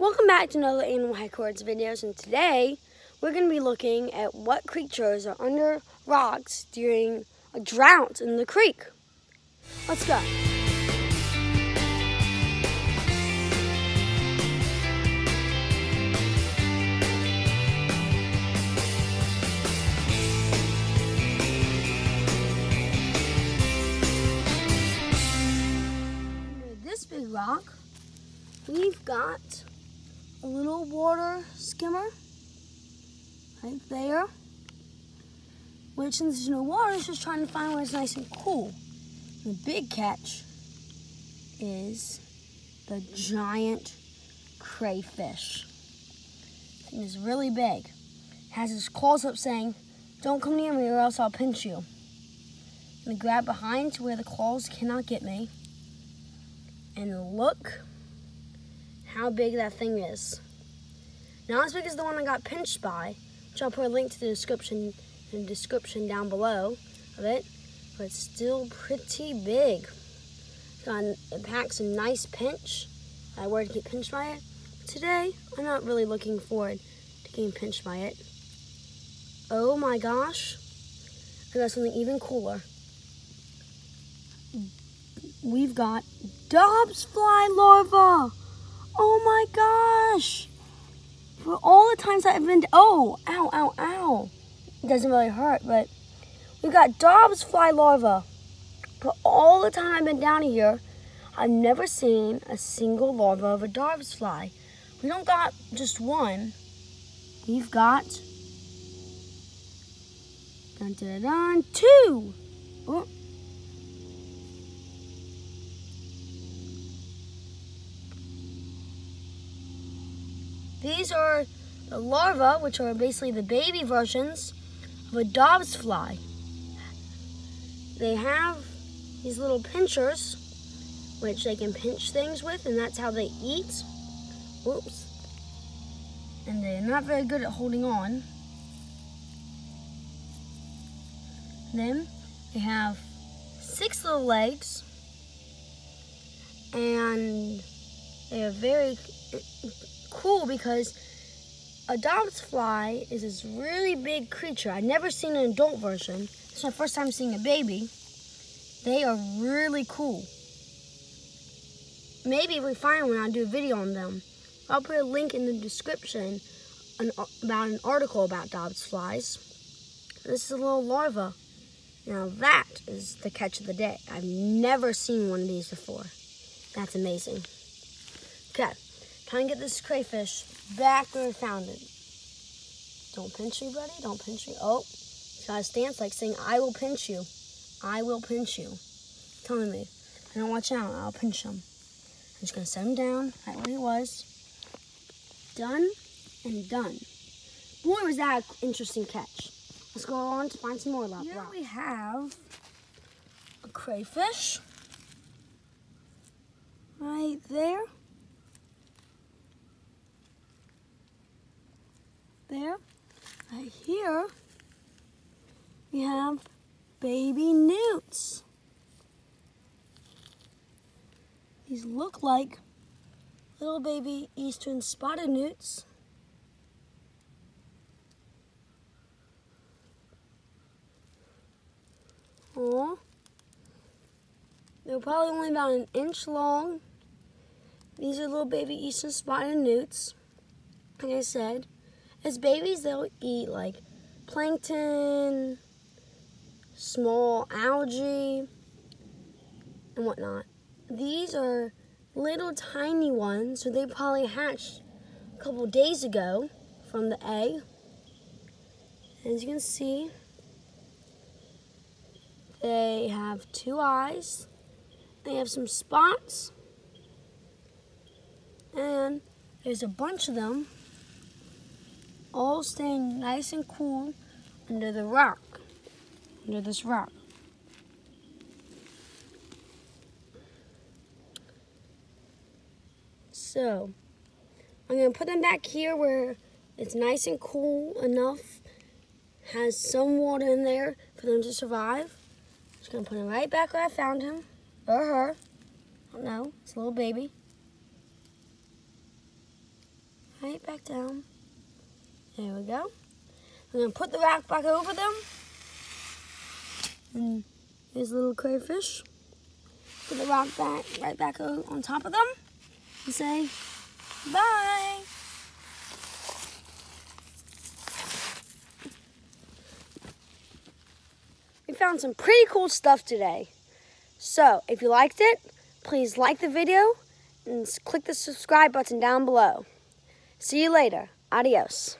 Welcome back to another Animal Headquarters videos and today we're going to be looking at what creatures are under rocks during a drought in the creek. Let's go. Under this big rock we've got a little water skimmer right there. Which since there's no water, it's just trying to find where it's nice and cool. The big catch is the giant crayfish. It is really big. Has his claws up saying, don't come near me or else I'll pinch you. Gonna grab behind to where the claws cannot get me. And look how big that thing is. Not as big as the one I got pinched by, which I'll put a link to the description in the description down below of it, but it's still pretty big. Got, it packs a nice pinch. I were to get pinched by it. Today, I'm not really looking forward to getting pinched by it. Oh my gosh, I got something even cooler. We've got Dobbs fly larva. Oh my gosh. For all the times I've been, oh, ow, ow, ow. It doesn't really hurt, but we've got Dobbs fly larva. For all the time I've been down here, I've never seen a single larva of a Dobbs fly. We don't got just one. We've got, dun, dun, dun, two. Oh. These are the larvae, which are basically the baby versions of a Dobbs fly. They have these little pinchers, which they can pinch things with, and that's how they eat. Whoops. And they're not very good at holding on. Then they have six little legs, and they are very cool because a Dobbs fly is this really big creature. I've never seen an adult version. It's my first time seeing a baby. They are really cool. Maybe if we find one, I'll do a video on them. I'll put a link in the description an, about an article about Dobbs flies. This is a little larva. Now that is the catch of the day. I've never seen one of these before. That's amazing. Okay. Trying to get this crayfish back where we found it. Don't pinch me, buddy. Don't pinch me. Oh, he's got a stance like saying, I will pinch you. I will pinch you. Telling me, I don't watch out, I'll pinch him. I'm just going to set him down right where he was. Done and done. Boy, was that an interesting catch. Let's go on to find some more left. Here we have a crayfish. Right there. Right here, we have baby newts. These look like little baby eastern spotted newts. Aw. They're probably only about an inch long. These are little baby eastern spotted newts. Like I said, as babies, they'll eat like plankton, small algae, and whatnot. These are little tiny ones, so they probably hatched a couple days ago from the egg. As you can see, they have two eyes. They have some spots. And there's a bunch of them all staying nice and cool under the rock, under this rock. So, I'm going to put them back here where it's nice and cool enough, has some water in there for them to survive. Just going to put him right back where I found him, or her. I don't know, it's a little baby. Right back down. There we go. I'm gonna put the rock back over them. And there's a little crayfish. Put the rock back right back on top of them and say bye. We found some pretty cool stuff today. So if you liked it, please like the video and click the subscribe button down below. See you later. Adios.